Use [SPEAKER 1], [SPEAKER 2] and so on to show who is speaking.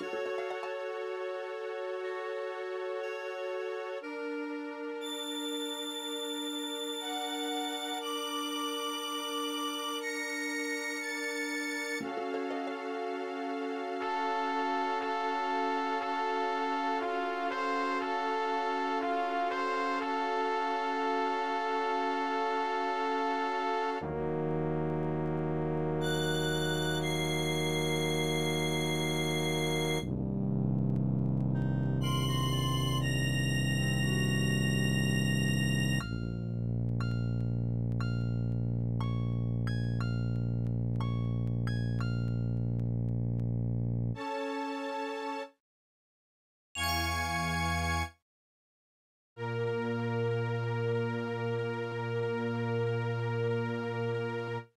[SPEAKER 1] you